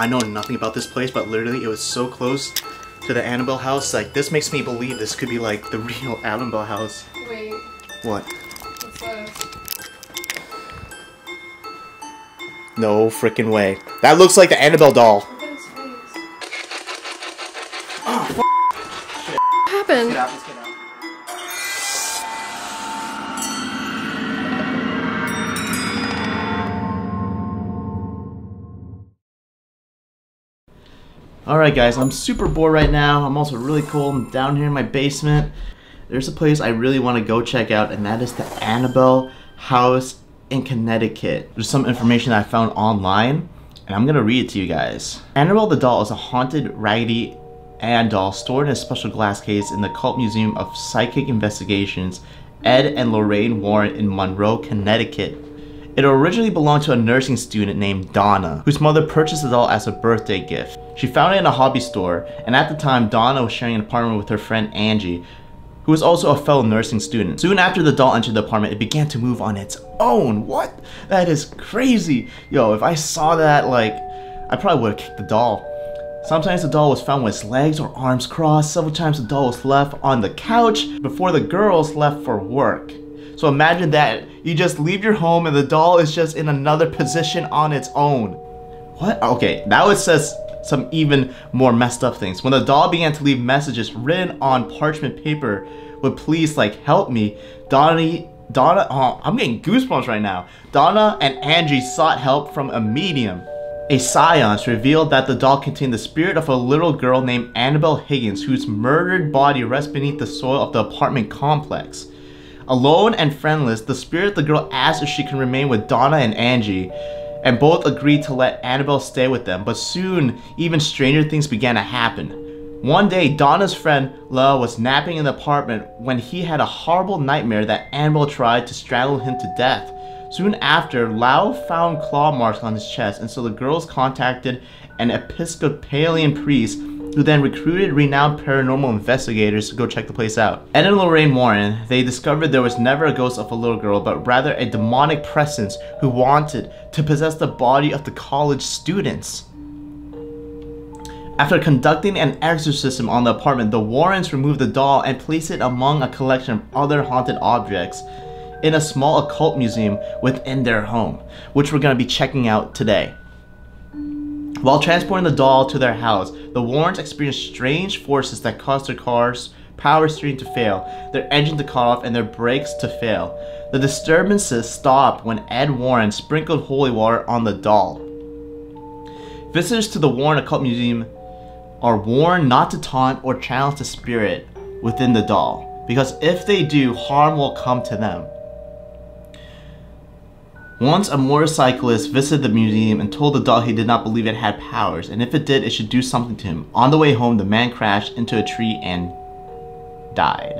I know nothing about this place, but literally it was so close to the Annabelle house. Like, this makes me believe this could be like the real Annabelle house. Wait, What? what's? No freaking way. That looks like the Annabelle doll. Look at his face. Oh, What happened? Alright guys, I'm super bored right now. I'm also really cold. I'm down here in my basement. There's a place I really want to go check out and that is the Annabelle House in Connecticut. There's some information that I found online and I'm gonna read it to you guys. Annabelle the doll is a haunted, raggedy Ann doll stored in a special glass case in the Occult Museum of Psychic Investigations, Ed and Lorraine Warren in Monroe, Connecticut. It originally belonged to a nursing student named Donna, whose mother purchased the doll as a birthday gift. She found it in a hobby store, and at the time, Donna was sharing an apartment with her friend Angie, who was also a fellow nursing student. Soon after the doll entered the apartment, it began to move on its own. What? That is crazy. Yo, if I saw that, like, I probably would have kicked the doll. Sometimes the doll was found with its legs or arms crossed. Several times the doll was left on the couch before the girls left for work. So imagine that. You just leave your home and the doll is just in another position on its own. What? Okay, now it says some even more messed up things. When the doll began to leave messages written on parchment paper with please like help me, Donna, Donna, oh, I'm getting goosebumps right now. Donna and Angie sought help from a medium. A seance revealed that the doll contained the spirit of a little girl named Annabelle Higgins, whose murdered body rests beneath the soil of the apartment complex. Alone and friendless, the spirit of the girl asked if she can remain with Donna and Angie, and both agreed to let Annabelle stay with them. But soon, even stranger things began to happen. One day, Donna's friend Lou was napping in the apartment when he had a horrible nightmare that Annabelle tried to strangle him to death. Soon after, Lou found claw marks on his chest, and so the girls contacted an Episcopalian priest who then recruited renowned paranormal investigators to go check the place out. Ed and Lorraine Warren, they discovered there was never a ghost of a little girl, but rather a demonic presence who wanted to possess the body of the college students. After conducting an exorcism on the apartment, the Warrens removed the doll and placed it among a collection of other haunted objects in a small occult museum within their home, which we're going to be checking out today. While transporting the doll to their house, the Warrens experienced strange forces that caused their car's power steering to fail, their engine to cut off, and their brakes to fail. The disturbances stopped when Ed Warren sprinkled holy water on the doll. Visitors to the Warren Occult Museum are warned not to taunt or challenge the spirit within the doll, because if they do, harm will come to them. Once a motorcyclist visited the museum and told the doll he did not believe it had powers, and if it did, it should do something to him. On the way home, the man crashed into a tree and died.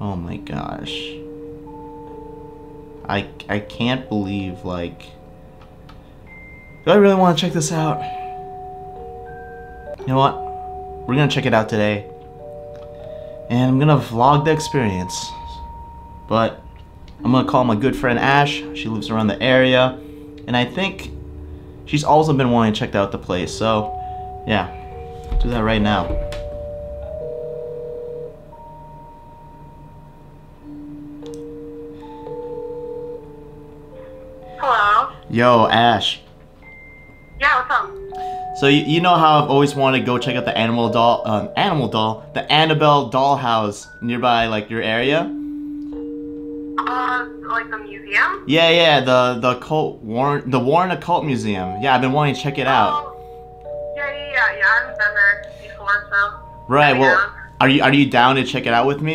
Oh my gosh. I, I can't believe, like... Do I really want to check this out? You know what? We're gonna check it out today. And I'm gonna vlog the experience. But I'm gonna call my good friend Ash. She lives around the area. And I think she's also been wanting to check out the place. So, yeah. Do that right now. Hello. Yo, Ash. Yeah, what's up? So you, you know how I've always wanted to go check out the animal doll, um, animal doll, the Annabelle dollhouse nearby, like your area. Like the museum? Yeah, yeah, the the cult Warren, the Warren Occult Museum. Yeah, I've been wanting to check it out. Oh, yeah, yeah, yeah, yeah. I haven't been there before, so. Right. yeah. Well, are you are you down to check it out with me?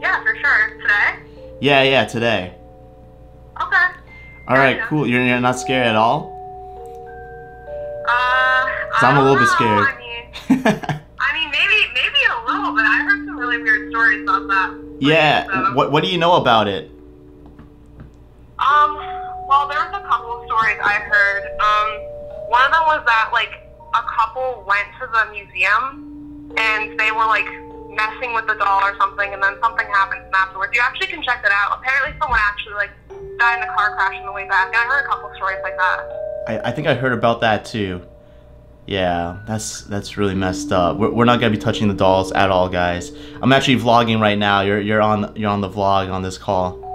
Yeah, for sure. Today? Yeah, yeah, today. Okay. All right, Yeah. cool. You're, you're not scared at all? Uh, I'm a little don't bit scared. I mean, I mean, maybe, maybe a little, but I heard some really weird stories about that. yeah. So- What What do you know about it? Um, well, there was a couple of stories I heard. Um, one of them was that, like, a couple went to the museum and they were, like, messing with the doll or something, and then something them afterwards. You actually can check that out. Apparently, someone actually, like, died in a car crash on the way back. And I heard a couple stories like that. I, I think I heard about that too. Yeah, that's that's really messed up. We're, we're not gonna be touching the dolls at all, guys. I'm actually vlogging right now. You're you're on you're on the vlog on this call.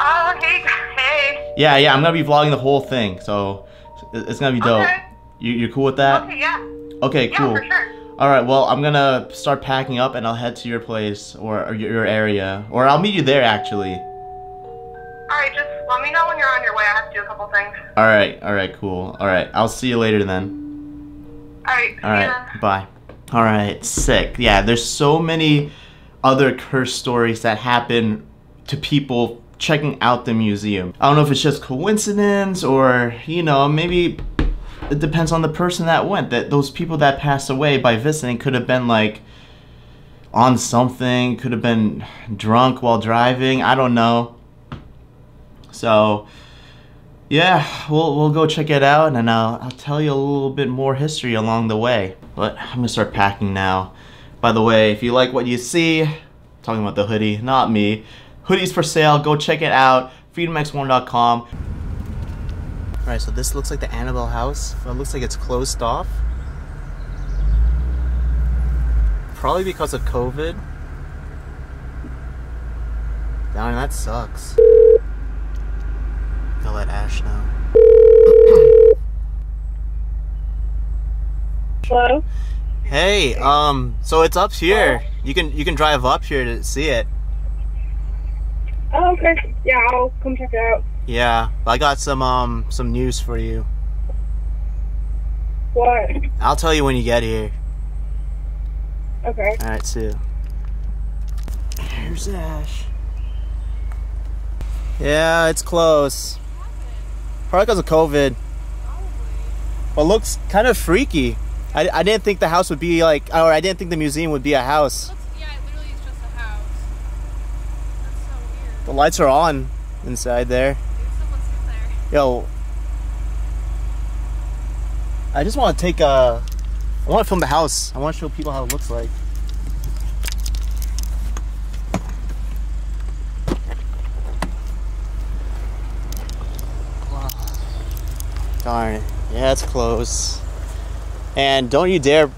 Oh, hey, hey. Yeah, yeah. I'm gonna be vlogging the whole thing, so it's gonna be dope. Okay. You you're cool with that? Okay, yeah. Okay, Yeah, cool. for sure. All right. Well, I'm gonna start packing up, and I'll head to your place or, or your your area, or I'll meet you there actually. All right, just let me know when you're on your way. I have to do a couple things. All right. All right. Cool. All right. I'll see you later then. All right. All right. Bye. All right. Sick. Yeah. There's so many other curse stories that happen to people checking out the museum. I don't know if it's just coincidence or you know maybe it depends on the person that went. That those people that passed away by visiting could have been like on something, could have been drunk while driving. I don't know. So yeah, we'll we'll go check it out, and I'll I'll tell you a little bit more history along the way. But I'm gonna start packing now. By the way, if you like what you see, talking about the hoodie, not me. Hoodies for sale. Go check it out. FreedomX1.com. All right, so this looks like the Annabelle house. But it looks like it's closed off. Probably because of COVID. Darn, that sucks. I'll let Ash know. Hello? Hey, um, so it's up here. You can you can drive up here to see it. Oh, okay. Yeah, I'll come check it out. Yeah, I got some um some news for you. What? I'll tell you when you get here. Okay. All right, see you. Here's Ash. Yeah, it's close. Probably because of COVID. But looks kind of freaky. I, I didn't think the house would be like, or I didn't think the museum would be a house. Looks, yeah, it literally is just a house. That's so weird. The lights are on inside there. There. Yo, I just want to take a. I want to film the house. I want to show people how it looks like. Darn. Yeah, it's close. And don't you dare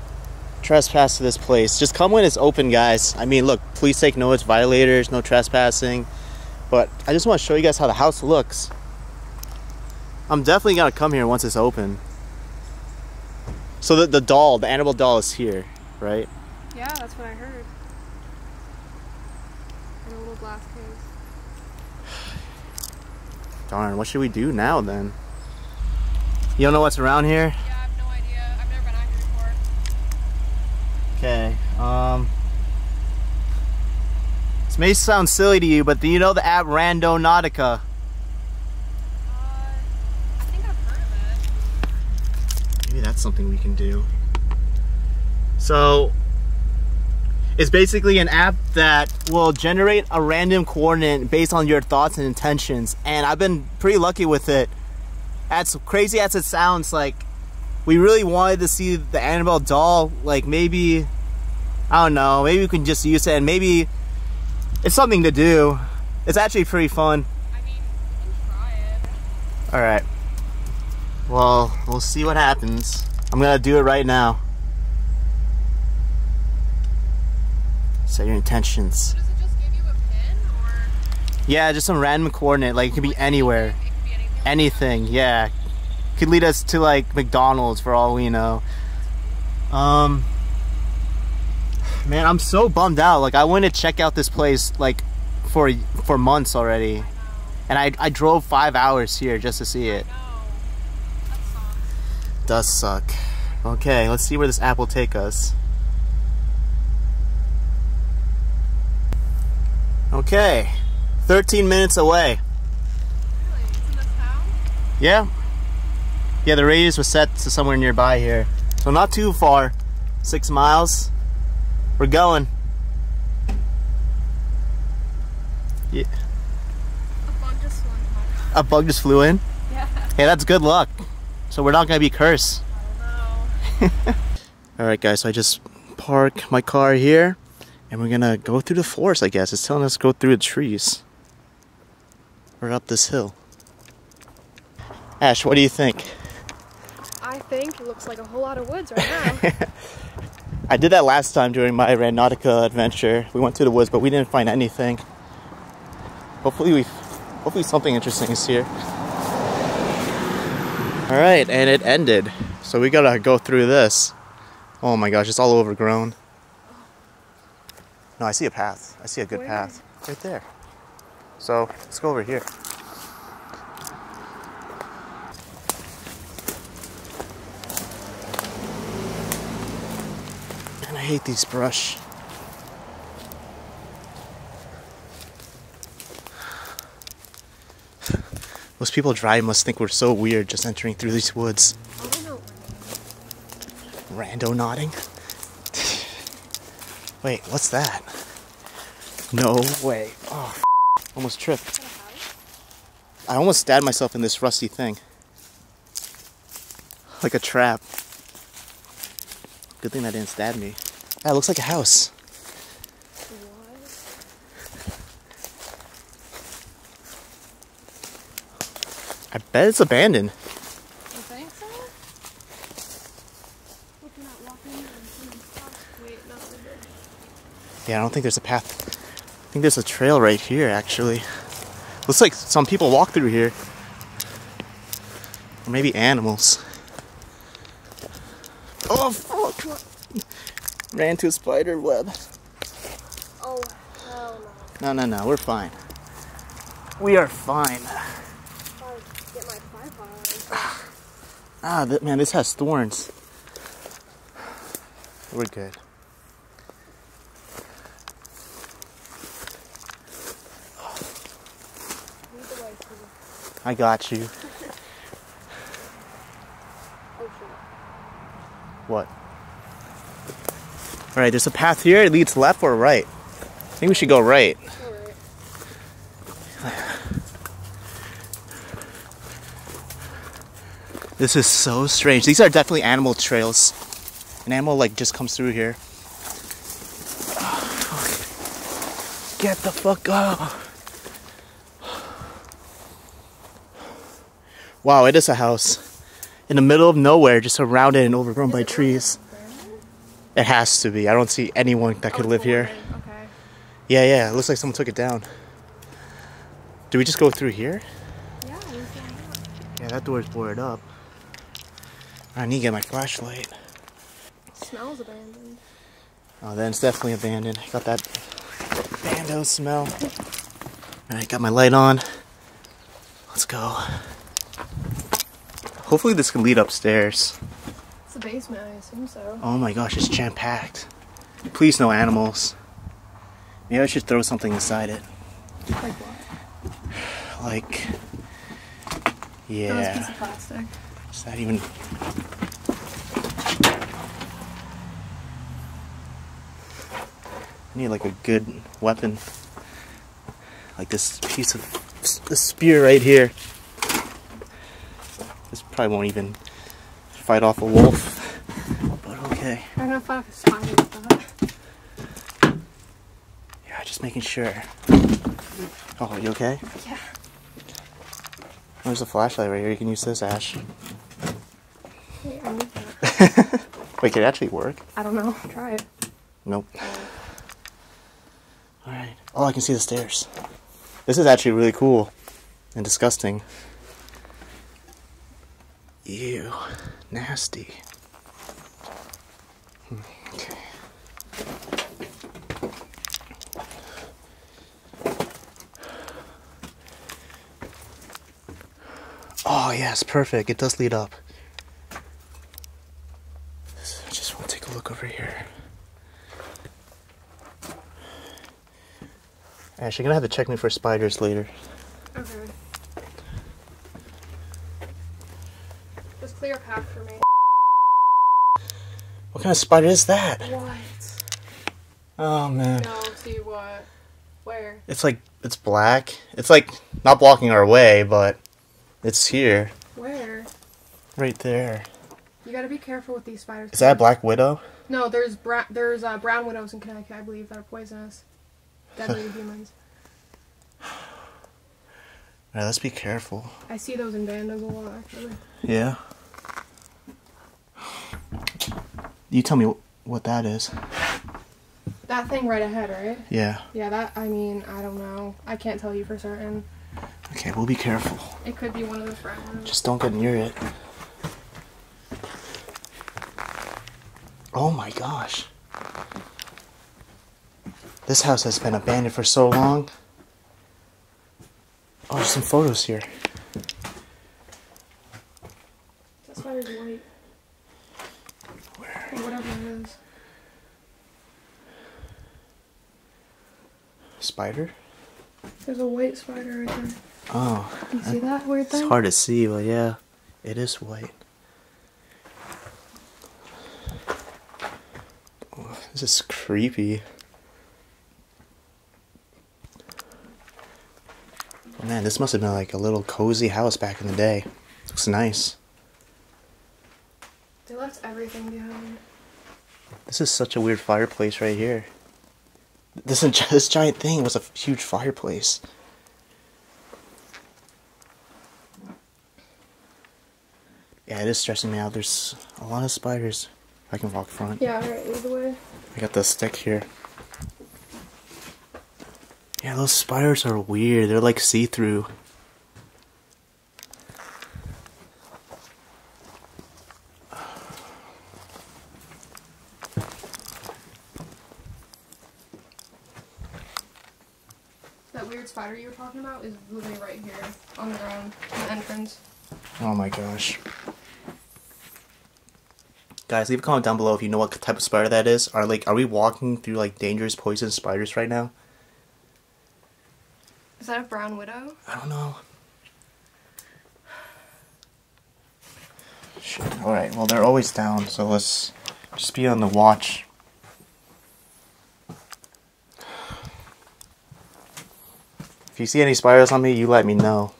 trespass to this place. Just come when it's open, guys. I mean, look, please take notes, violators, no trespassing. But I just want to show you guys how the house looks. I'm definitely gonna come here once it's open. So the, the doll, the Annabelle doll is here, right? Yeah, that's what I heard. In a little glass case. Darn, what should we do now then? You don't know what's around here? Yeah, I have no idea. I've never been out here before. Okay, um... This may sound silly to you, but do you know the app Randonautica? Uh, I think I've heard of it. Maybe that's something we can do. So, it's basically an app that will generate a random coordinate based on your thoughts and intentions. And I've been pretty lucky with it. As crazy as it sounds, like, we really wanted to see the Annabelle doll. Like, maybe, I don't know, maybe we can just use it and maybe it's something to do. It's actually pretty fun. I mean, try it. Alright. Well, we'll see what happens. I'm gonna do it right now. Set your intentions. Does it just give you a pin or Yeah, just some random coordinate. Like, it could be anywhere. it could be anything? Anything, yeah. Could lead us to, like, McDonald's for all we know. Um. Man, I'm so bummed out. Like, I went to check out this place, like, for for months already. And I, I drove five hours here just to see it. Does suck. Okay, let's see where this app will take us. Okay, 13 minutes away. Yeah. Yeah, the radius was set to somewhere nearby here. So not too far. Six miles. We're going. Yeah. A bug just flew into A bug just flew in. Yeah. Hey, that's good luck. So we're not gonna be cursed. I don't know. Alright guys, so I just park my car here and we're gonna go through the forest I guess. It's telling us to go through the trees. We're up this hill. Ash, what do you think? I think it looks like a whole lot of woods right now. I did that last time during my Randonautica adventure. We went through the woods, but we didn't find anything. Hopefully, we, hopefully something interesting is here. All right, and it ended. So we gotta go through this. Oh my gosh, it's all overgrown. No, I see a path. I see a good Where? path right there. So let's go over here. Hate these brush. Most people driving must think we're so weird just entering through these woods. I. Randonauting. Wait, what's that? No way. Oh, almost tripped. I almost stabbed myself in this rusty thing. Like a trap. Good thing that didn't stab me. Ah, it looks like a house. I bet it's abandoned. You think so? Looking at walking and someone's house. Wait, no, they're good. Yeah, I don't think there's a path. I think there's a trail right here, actually. Looks like some people walk through here. Or maybe animals. Oh, fuck! Ran to a spider web. Oh, hell no. No, no, no, we're fine. We are fine. If I would get my tripod. Ah, man, this has thorns. We're good. Lead the way, please. I got you. Oh, shit. What? All right, there's a path here. It leads left or right. I think we should go right. This is so strange. These are definitely animal trails. An animal like just comes through here. Fuck. Get the fuck up. Wow, it is a house. In the middle of nowhere, just surrounded and overgrown by trees. It has to be. I don't see anyone that oh, could Oh, live here. Okay. Yeah, yeah. It looks like someone took it down. Do we just go through here? Yeah. Yeah, that door's boarded up. I need to get my flashlight. Smells abandoned. Oh, then it's definitely abandoned. Got that bando smell. Alright, got my light on. Let's go. Hopefully this can lead upstairs. Basement, I assume so. Oh my gosh, it's jam packed. Please no animals. Maybe I should throw something inside it. Like what? Like this piece Yeah. of plastic. Is that even I need like a good weapon. Like this piece of this spear right here. This probably won't even fight off a wolf. But okay. I don't know if I have a spider with that. Yeah, just making sure. Oh, you okay? Yeah. There's a flashlight right here. You can use this, Ash. Wait, I need that. Wait, can it actually work? I don't know. Try it. Nope. Alright. Oh, I can see the stairs. This is actually really cool and disgusting. Ew. Nasty. Okay. Oh, yes, perfect. It does lead up. I just want to take a look over here. Ash, you're gonna have to check me for spiders later. Okay. Just clear a path for me. What kind of spider is that? What? Oh man. No, see what? Where? It's like it's black. It's like not blocking our way, but it's here, Where? right there. You gotta be careful with these spiders. Is that a black widow? No, there's bra- there's uh, brown widows in Connecticut, I believe, that are poisonous, deadly to humans. Alright, let's be careful. I see those in Vanderbilt a lot, actually. Yeah. You tell me what that is. That thing right ahead, right? Yeah. Yeah, that, I mean, I don't know. I can't tell you for certain. Okay, we'll be careful. It could be one of the brown ones. Just don't get near it. Oh my gosh. This house has been abandoned for so long. Oh, there's some photos here. That spider's white. Where? Or whatever it is. Spider? There's a white spider right there. Oh, You see that weird thing? it's hard to see, but yeah, it is white. Oh, this is creepy. Oh, man, this must have been like a little cozy house back in the day. Looks nice. They left everything behind. This is such a weird fireplace right here. This this giant thing was a huge fireplace. Yeah, it is stressing me out. There's a lot of spiders. I can walk front. Yeah, alright, either way. I got the stick here. Yeah, those spiders are weird. They're like see-through. That weird spider you were talking about is literally right here on the ground, in the entrance. Oh my gosh. Guys, leave a comment down below if you know what type of spider that is. Are like are we walking through like dangerous poison spiders right now? Is that a brown widow? I don't know. Shit. Alright, well they're always down, so let's just be on the watch. You see any spiders on me, you let me know.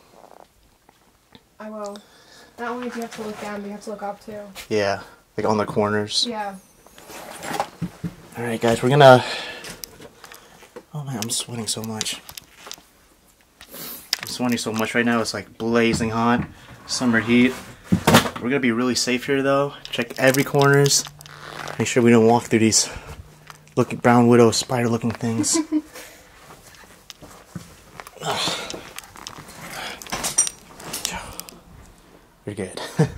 I will. Not only do you have to look down, but you have to look up too. Yeah, like on the corners. Yeah. Alright, guys, we're gonna. Oh man, I'm sweating so much. I'm sweating so much right now, it's like blazing hot. Summer heat. We're gonna be really safe here though. Check every corners. Make sure we don't walk through these looking brown widow spider looking things. Ugh. You're good. I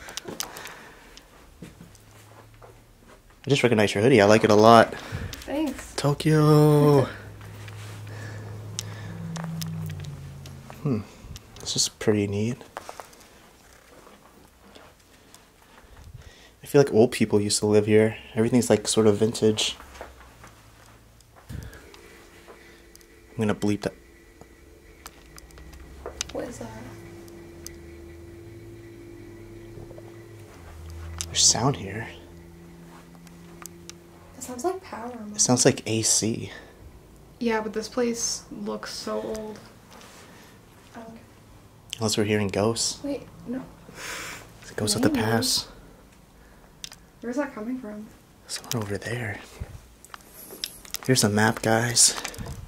just recognize your hoodie. I like it a lot. Thanks. Tokyo. Hmm. This is pretty neat. I feel like old people used to live here. Everything's like sort of vintage. I'm gonna bleep that. What is that? There's sound here. It sounds like power. It sounds like AC. Yeah, but this place looks so old. Okay. Unless we're hearing ghosts. Wait, no. It's ghosts of the Maybe. past. Where's that coming from? Somewhere over there. Here's a map, guys.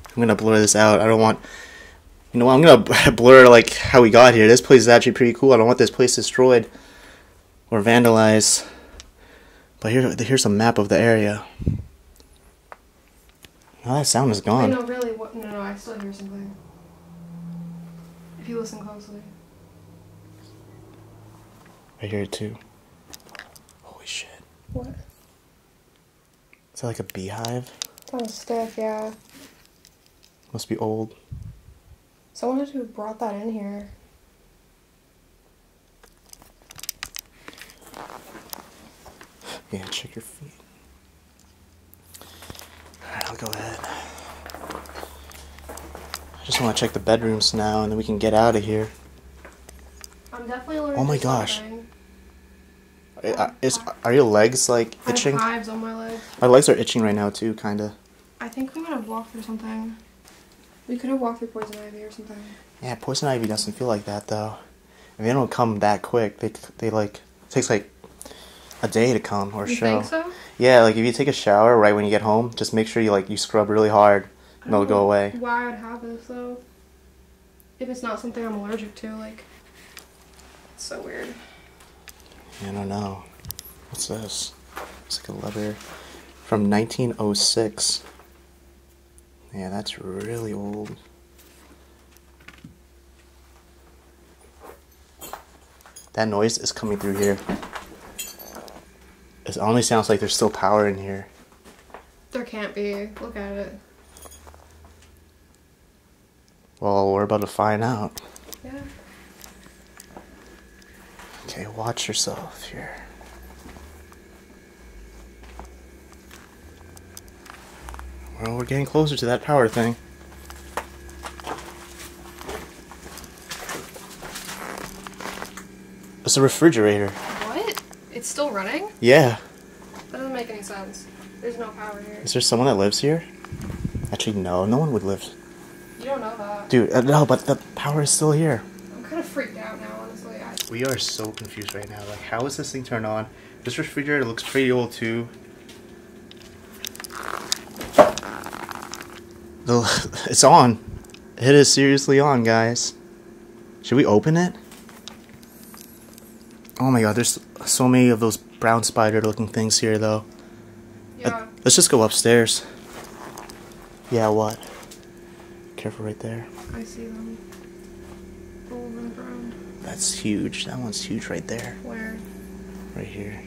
I'm gonna blur this out. I don't want. You know, what, I'm gonna blur like how we got here. This place is actually pretty cool. I don't want this place destroyed or vandalized. But here, here's a map of the area. Oh, that sound is gone. Wait, no, really. What? No, no, I still hear something. If you listen closely. I hear it too. Holy shit! What? Is that like a beehive? On a stick, yeah. Must be old. Someone had to have brought that in here. Yeah, check your feet. I'll go ahead. I just want to check the bedrooms now and then we can get out of here. I'm definitely. Oh my gosh. Is, are your legs like itching? I have hives on my legs. My legs are itching right now too, kinda. I think we might have walked through something. We could have walked through poison ivy or something. Yeah, poison ivy doesn't feel like that though. I mean, they don't come that quick. They they like it takes like a day to come or You show. think so? Yeah, like if you take a shower right when you get home, just make sure you like you scrub really hard and it'll go away. Why I would have this though? if it's not something I'm allergic to, like, it's so weird. I don't know. What's this? It's like a letter from 1906. Yeah, that's really old. That noise is coming through here. It only sounds like there's still power in here. There can't be. Look at it. Well, we're about to find out. Yeah. Okay, watch yourself here. Well, we're getting closer to that power thing. It's a refrigerator. What? It's still running? Yeah. That doesn't make any sense. There's no power here. Is there someone that lives here? Actually, no. No one would live. You don't know that. Dude, uh, no, but the power is still here. I'm kind of freaked out now, honestly. I, We are so confused right now. Like, how is this thing turned on? This refrigerator looks pretty old too. The, it's on. It is seriously on, guys. Should we open it? Oh my god, there's so many of those brown spider looking things here, though. Uh, yeah. Let's just go upstairs. Yeah, what? Careful right there. I see them. Gold and brown. That's huge. That one's huge right there. Where? Right here.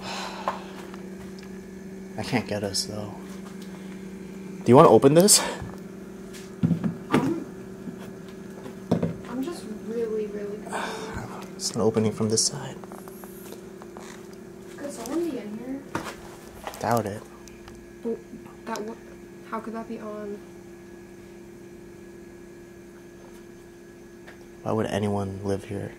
I can't get us though. Do you want to open this? I'm, I'm just really, really confused. It's not opening from this side. Could someone be in here? Doubt it. Well, that wo- How could that be on? Why would anyone live here?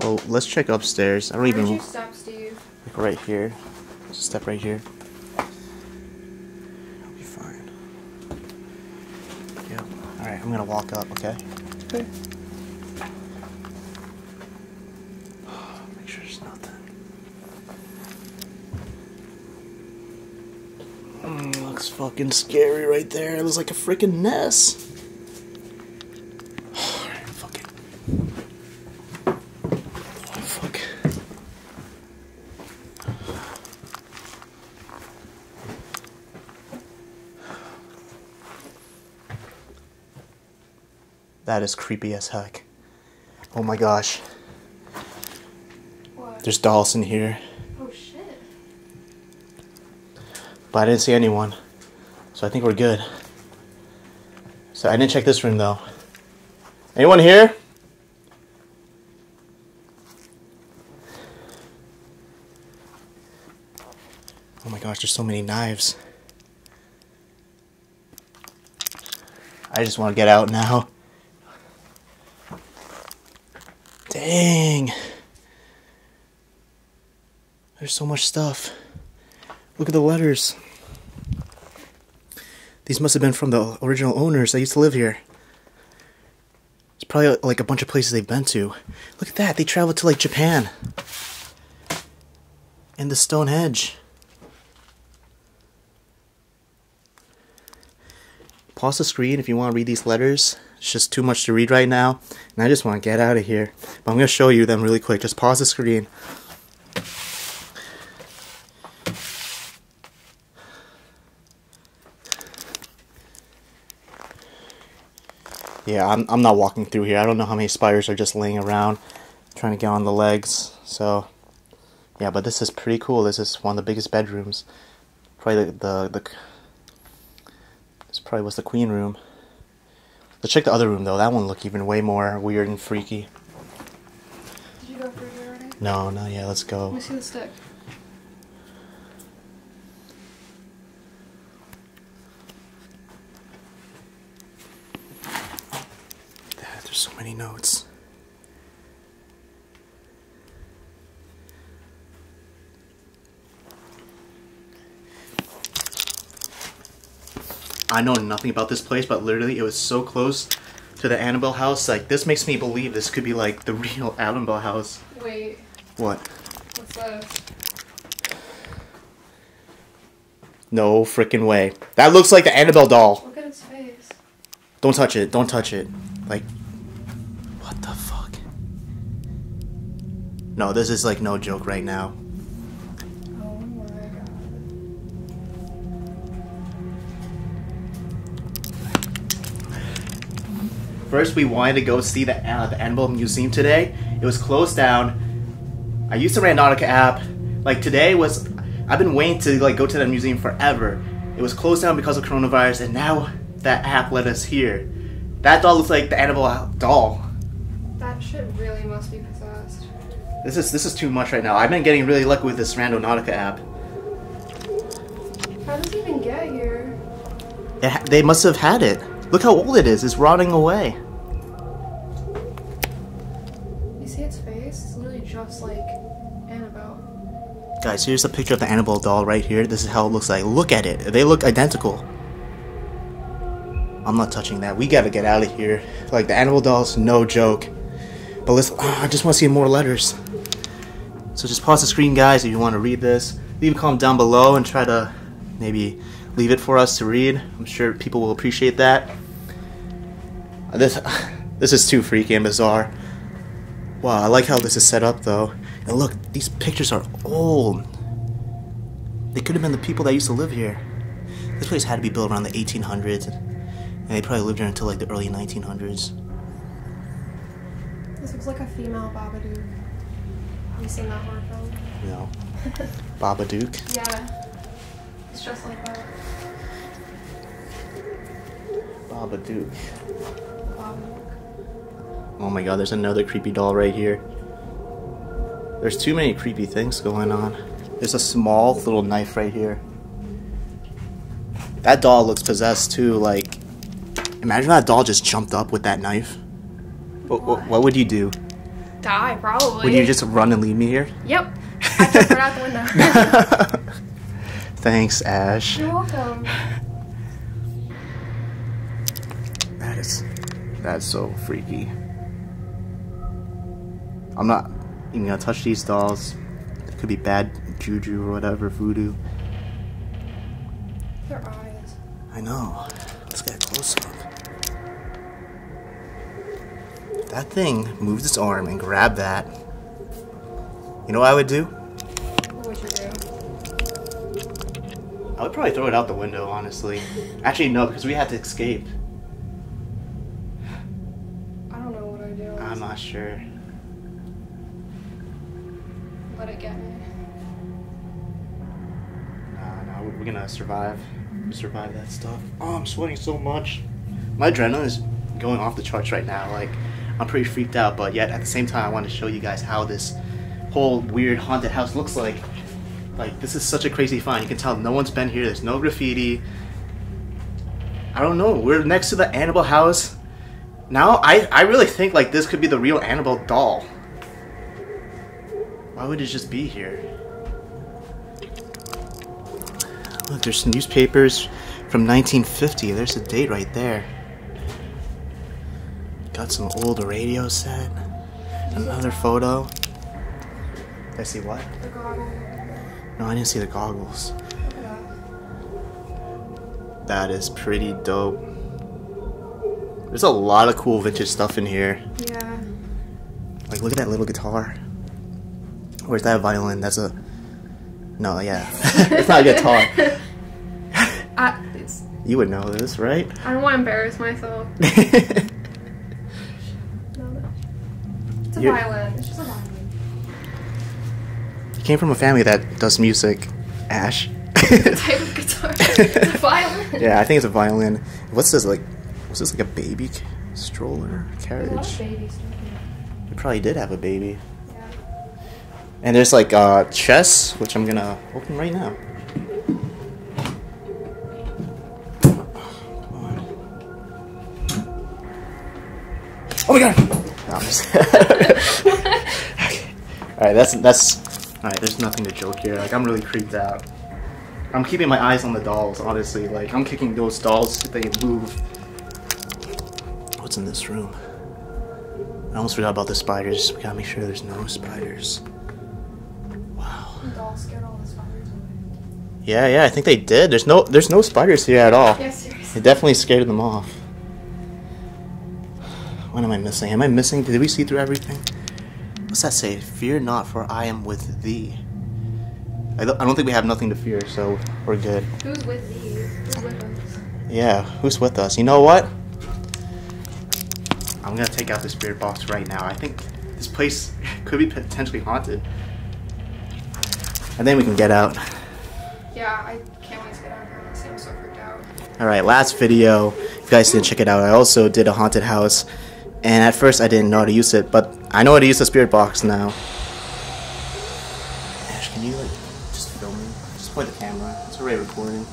Well, let's check upstairs. I don't even you step, Steve? like right here. Just step right here. I'll be fine. Yep. All right, I'm gonna walk up. Okay. Okay. Make sure there's nothing. Mm, looks fucking scary right there. It looks like a freaking nest. Alright, fuck it. Oh, fuck. That is creepy as heck. Oh my gosh. What? There's dolls in here, Oh shit. but I didn't see anyone. So I think we're good. So I didn't check this room though. Anyone here? Oh my gosh, there's so many knives. I just want to get out now. Dang. There's so much stuff. Look at the letters. These must have been from the original owners that used to live here. It's probably like a bunch of places they've been to. Look at that. They traveled to like Japan. And the Stonehenge. Pause the screen if you want to read these letters. It's just too much to read right now. And I just want to get out of here. But I'm going to show you them really quick. Just pause the screen. Yeah, I'm, I'm not walking through here. I don't know how many spiders are just laying around trying to get on the legs. So, yeah, but this is pretty cool. This is one of the biggest bedrooms. Probably the, the, the this probably was the queen room. Let's check the other room though. That one looked even way more weird and freaky. Did you go through here already? No, not yet. Let's Let go. me see the stick. Ah, there's so many notes. I know nothing about this place, but literally it was so close to the Annabelle house. Like this makes me believe this could be like the real Annabelle house. Wait, What? what's this? No freaking way. That looks like the Annabelle doll. Look at his face. Don't touch it. Don't touch it. Like, what the fuck? No, this is like no joke right now. First, we wanted to go see the uh, the Annabelle Museum today. It was closed down. I used the Randonautica app. Like today was, I've been waiting to like go to that museum forever. It was closed down because of coronavirus, and now that app led us here. That doll looks like the Annabelle doll. That shit really must be possessed. This is this is too much right now. I've been getting really lucky with this Randonautica app. How does it even get here? It, they must have had it. Look how old it is. It's rotting away. Guys, here's a picture of the Annabelle doll right here. This is how it looks like. Look at it. They look identical. I'm not touching that. We gotta get out of here. Like the Annabelle doll's no joke. But let's. ah, I just want to see more letters. So just pause the screen, guys, if you want to read this. Leave a comment down below and try to maybe leave it for us to read. I'm sure people will appreciate that. This this is too freaky and bizarre. Wow, I like how this is set up though. And look, these pictures are old. They could have been the people that used to live here. This place had to be built around the 1800s, and they probably lived here until like the early 1900s. This looks like a female Babadook. Have you seen that horror film? Know, Babadook. Yeah. It's just like that. Babadook. Babadook. Oh my god, there's another creepy doll right here. There's too many creepy things going on. There's a small little knife right here. That doll looks possessed too. Like, imagine that doll just jumped up with that knife. What, what, what would you do? Die, probably. Would you just run and leave me here? Yep. I out the window. Thanks, Ash. You're welcome. That is, that's so freaky. I'm not even gonna touch these dolls. It could be bad juju or whatever, voodoo. Their eyes. I know. Let's get a close up. That thing moved its arm and grabbed that. You know what I would do? What would you do? I would probably throw it out the window, honestly. Actually, no, because we had to escape. I don't know what I'd do. I'm not sure. Gonna survive. Survive that stuff. Oh, I'm sweating so much. My adrenaline is going off the charts right now. Like, I'm pretty freaked out, but yet at the same time, I want to show you guys how this whole weird haunted house looks like. Like, this is such a crazy find. You can tell no one's been here. There's no graffiti. I don't know. We're next to the Annabelle house. Now, I, I really think like this could be the real Annabelle doll. Why would it just be here? Look, there's some newspapers from 1950. There's a date right there. Got some old radio set. Another photo. Did I see what? No, I didn't see the goggles. Look at that. That is pretty dope. There's a lot of cool vintage stuff in here. Yeah. Like, look at that little guitar. Where's that violin? That's a. No, yeah. it's not a guitar. I, it's, You would know this, right? I don't want to embarrass myself. No, no. It's a You- violin. It's just a violin. You came from a family that does music, Ash. type of guitar. It's a violin. yeah, I think it's a violin. What's this like? Was this like a baby stroller There's a lot of carriage? baby stuff here. It probably did have a baby. And there's like uh, chess, which I'm gonna open right now. Oh my god! No, just- okay. All right, that's that's. All right, there's nothing to joke here. Like I'm really creeped out. I'm keeping my eyes on the dolls, honestly. Like I'm kicking those dolls if they move. What's what's in this room. I almost forgot about the spiders. We gotta make sure there's no spiders. Wow. The scared all the spiders away. Yeah, yeah, I think they did. There's no there's no spiders here at all. Yeah, seriously. It definitely scared them off. What am I missing? Am I missing? Did we see through everything? What's that say? Fear not, for I am with thee. I don't, think we have nothing to fear, so we're good. Who's with these? Who's with us? Yeah, who's with us? You know what? I'm gonna take out the spirit box right now. I think this place could be potentially haunted. And then we can get out. Yeah, I can't wait to get out of here. Honestly, I'm so freaked out. Alright, last video, if you guys didn't check it out, I also did a haunted house. And at first I didn't know how to use it, but I know how to use the spirit box now. Ash, can you like just film me? Just point the camera. It's already recording.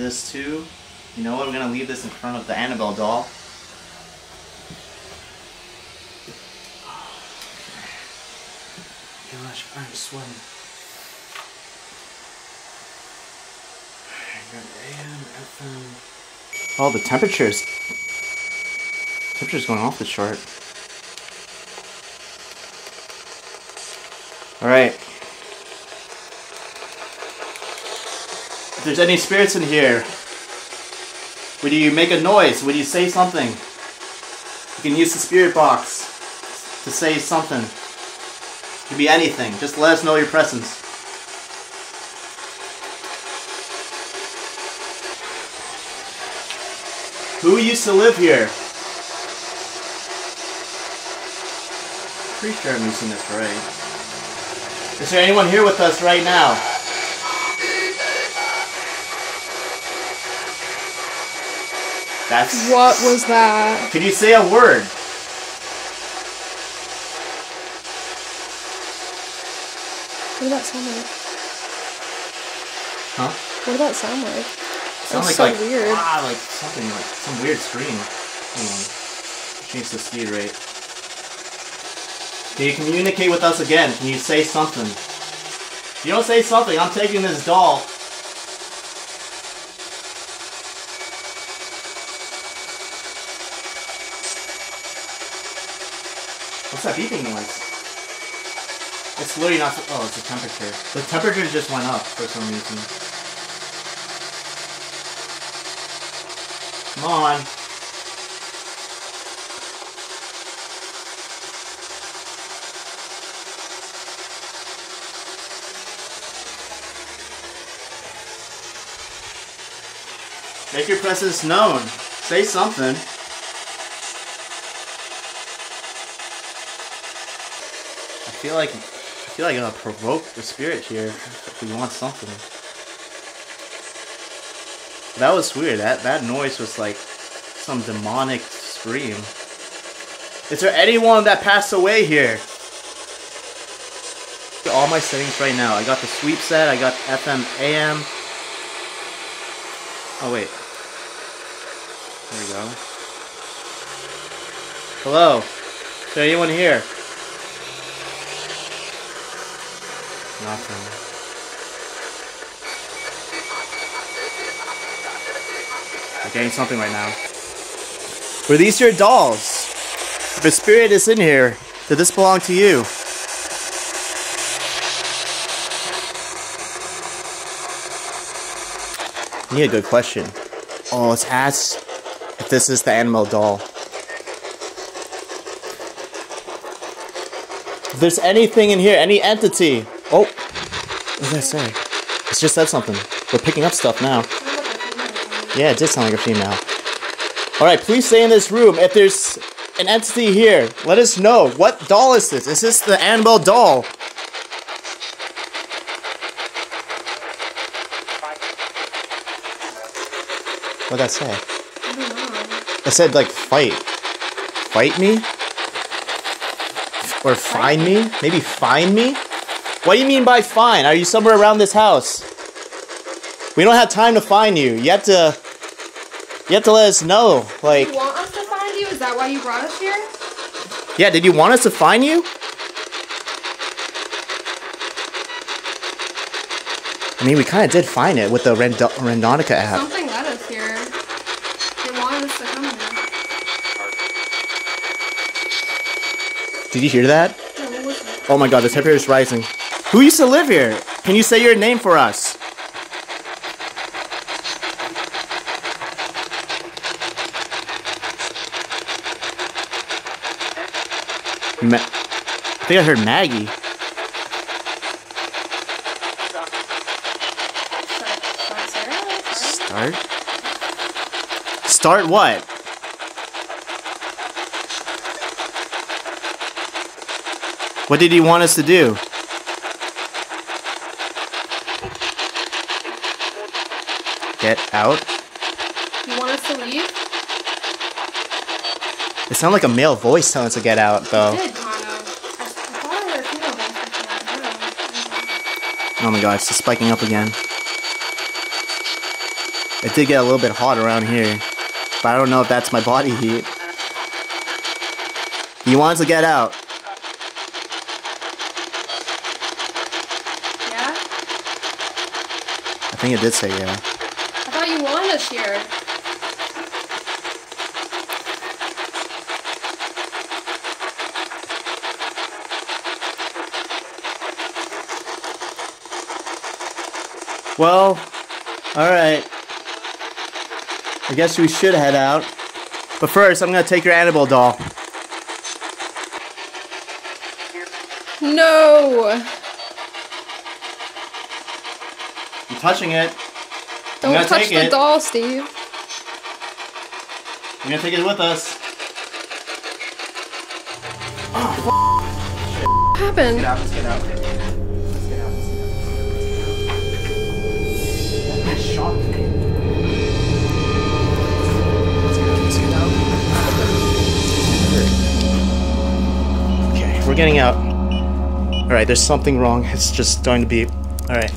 This too. You know what? We're gonna leave this in front of the Annabelle doll. Gosh, I'm sweating. I got AM, FM. Oh, the temperatures. Temperature's going off the chart. Alright. There's any spirits in here, would you make a noise? Would you say something? You can use the spirit box to say something. It could be anything. Just let us know your presence. Who used to live here? Pretty sure I'm using this right. Is there anyone here with us right now? That's. What was that? Can you say a word? What did that sound like? Huh? What did that sound like? Sound like so like weird. ah, like something like some weird scream. Hold on. Change the speed rate. Can you communicate with us again? Can you say something? You don't say something. I'm taking this doll. What's that beeping noise? It's literally not. Oh, it's the temperature. The temperature just went up for some reason. Come on. Make your presence known. Say something. Feel like I feel like I'm gonna provoke the spirit here if we want something. That was weird. That that noise was like some demonic scream. Is there anyone that passed away here? All my settings right now. I got the sweep set. I got FM, AM. Oh wait. There we go. Hello. Is there anyone here? Nothing. I'm getting something right now. Were these your dolls? If a spirit is in here, did this belong to you? Need a good question. Oh, let's ask if this is the Annabelle doll. If there's anything in here, any entity. Oh, what did I say? It just said something. We're picking up stuff now. Yeah, it did sound like a female. Alright, please stay in this room. If there's an entity here, let us know. What doll is this? Is this the Annabelle doll? What'd that say? It said like fight. Fight me? Or find me? Maybe find me? What do you mean by find? Are you somewhere around this house? We don't have time to find you. You have to you have to let us know. Like You want us to find you? Is that why you brought us here? Yeah, did you want us to find you? I mean, we kind of did find it with the Rando- Randonautica app. Something led us here. They wanted us to come here. Did you hear that? Yeah, what was it? Oh my god, the temperature is rising. Who used to live here? Can you say your name for us? Ma- I think I heard Maggie. Start, start, Start. Start? Start what? What did he want us to do? Get out? You want us to leave? It sounded like a male voice telling us to get out, though. Did kind of. I, I thought I heard a female voice, but I don't know. Oh my god, it's just spiking up again. It did get a little bit hot around here, but I don't know if that's my body heat. He wants to get out. Yeah? I think it did say yeah. I thought you wanted us here. Well, alright. I guess we should head out. But first, I'm gonna take your Annabelle doll. No! I'm touching it. Don't touch take the it. doll, Steve. I'm gonna take it with us. Oh, What happened? out, let's get out. Let's get out, let's get out. That guy shot me. Let's get out, let's get out. Okay, we're getting out. Alright, there's something wrong. It's just starting to be. Alright.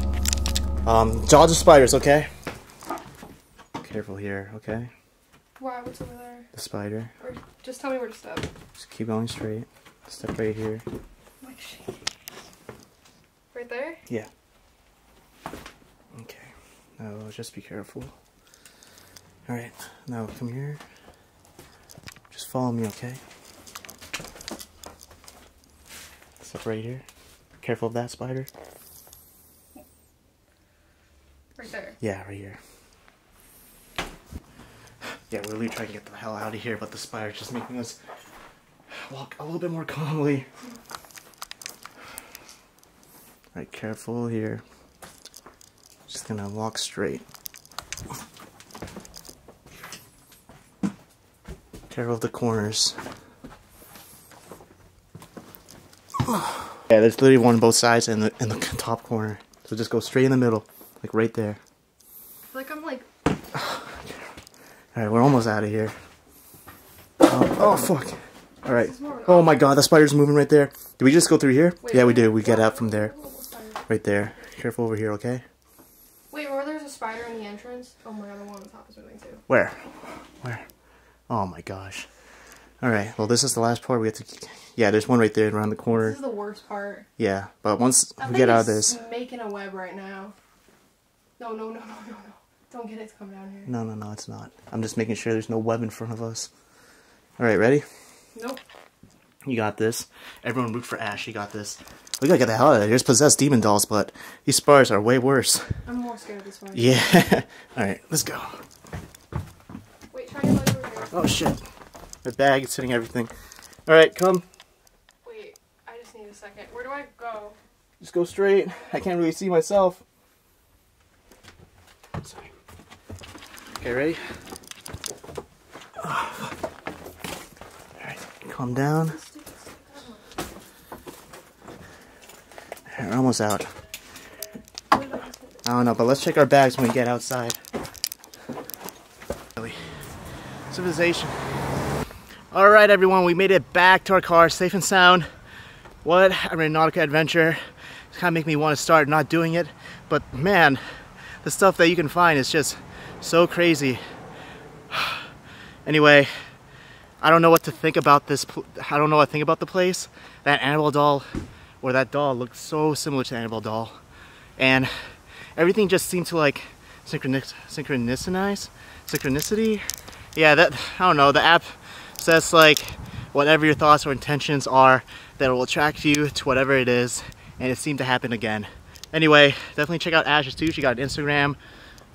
Um, dodge the spiders, okay? Careful here, okay? Why? What's over there? The spider. Or just tell me where to step. Just keep going straight. Step right here. Like shaking. Right there? Yeah. Okay. Now just be careful. Alright, now come here. Just follow me, okay? Step right here. Careful of that spider. Right there. Yeah, right here. Yeah, we're really trying to get the hell out of here, but the spider's just making us walk a little bit more calmly. Alright, careful here. Just gonna walk straight. Careful of the corners. Yeah, there's literally one on both sides and the in the top corner. So just go straight in the middle, like right there. Like I'm like. Alright, we're almost out of here. Oh, oh fuck. Alright. This is more of an Oh my god, the spider's moving right there. Did we just go through here? Wait, yeah, we where? did. We get out from there. Right there. Careful over here, okay? Wait, remember there's a spider in the entrance? Oh my god, the one on the top is moving too. Where? Where? Oh my gosh. Alright, well this is the last part. We have to Yeah, there's one right there around the corner. This is the worst part. Yeah, but once That we get out of is this. making a web right now. No, no, no, no, no, no. Don't get it to come down here. No, no, no, it's not. I'm just making sure there's no web in front of us. Alright, ready? Nope. You got this. Everyone root for Ash. You got this. We gotta get the hell out of here. There's possessed demon dolls, but these spars are way worse. I'm more scared of this one. Yeah. Alright, let's go. Wait, try leg over here. Oh shit. My bag is hitting everything. Alright, come. Wait, I just need a second. Where do I go? Just go straight. I can't really see myself. Sorry. Okay, ready? Alright, calm down. We're almost out. I don't know, but let's check our bags when we get outside. Civilization. Alright, everyone, we made it back to our car safe and sound. What a Nautica adventure. It's kind of make me want to start not doing it. But man, the stuff that you can find is just so crazy. Anyway, I don't know what to think about this. I don't know what to think about the place. That Annabelle doll, or that doll, looked so similar to Annabelle doll, and everything just seemed to like synchronic synchronicize, synchronicity. Yeah, that I don't know. The app says like whatever your thoughts or intentions are, that will attract you to whatever it is, and it seemed to happen again. Anyway, definitely check out Ash's too. She got an Instagram.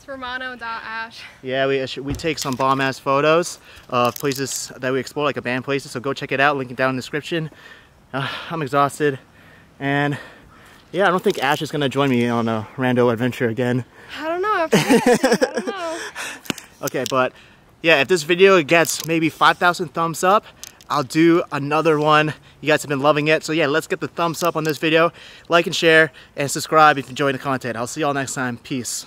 Romano.ash. Yeah, we we take some bomb ass photos of places that we explore, like abandoned places. So go check it out. Link it down in the description. Uh, I'm exhausted, and yeah, I don't think Ash is gonna join me on a rando adventure again. I don't know. I don't know. Okay, but yeah, if this video gets maybe 5,000 thumbs up, I'll do another one. You guys have been loving it. So yeah, let's get the thumbs up on this video. Like and share and subscribe if you enjoy the content. I'll see y'all next time. Peace.